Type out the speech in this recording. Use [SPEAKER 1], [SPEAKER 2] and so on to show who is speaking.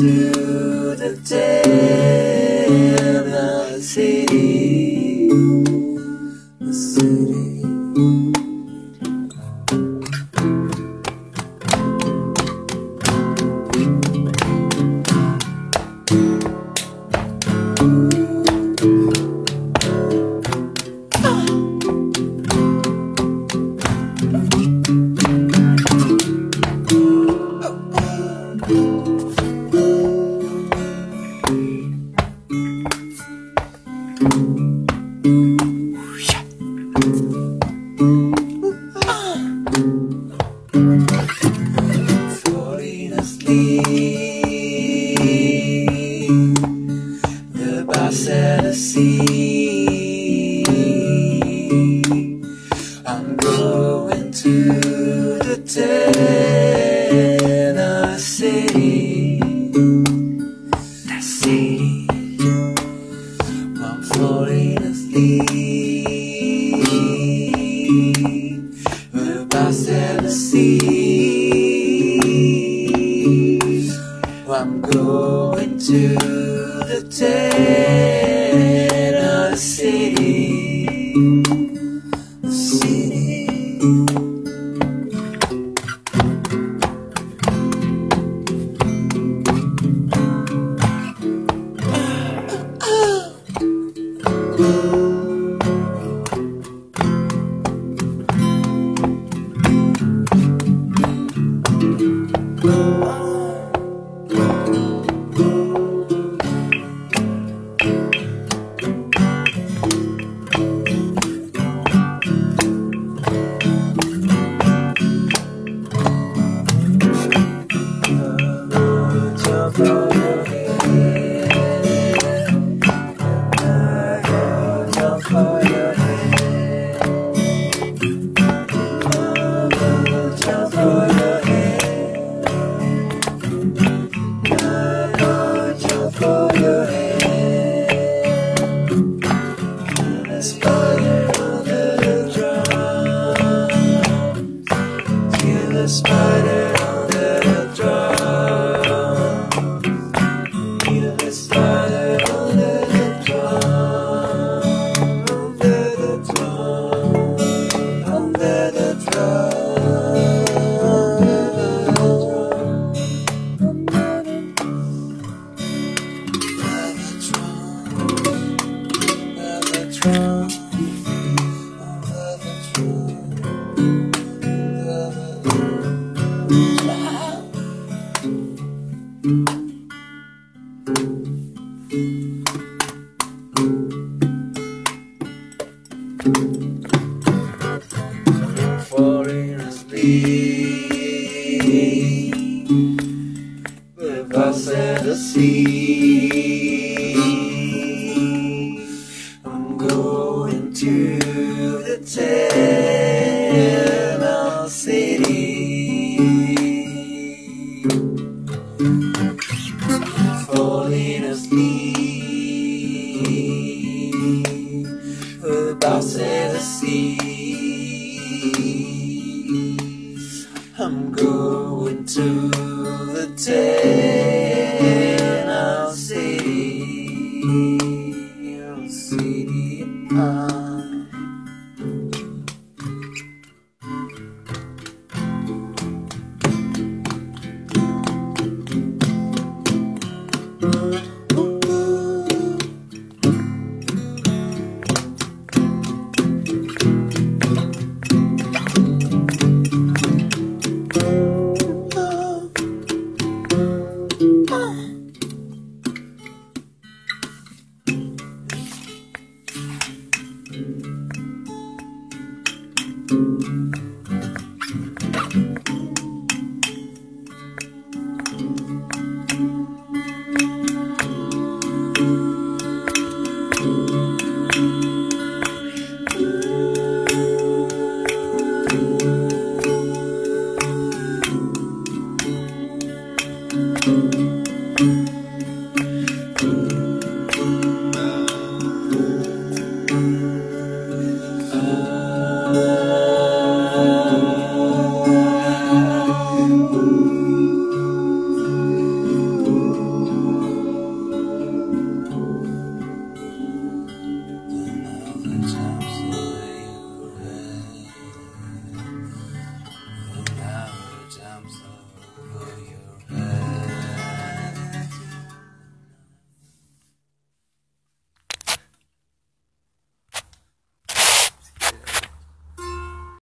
[SPEAKER 1] going falling The sea. I'm going to the Tennessee. Spider The sea. I'm going to the Tennessee bus at the sea. I'm going to the Tennessee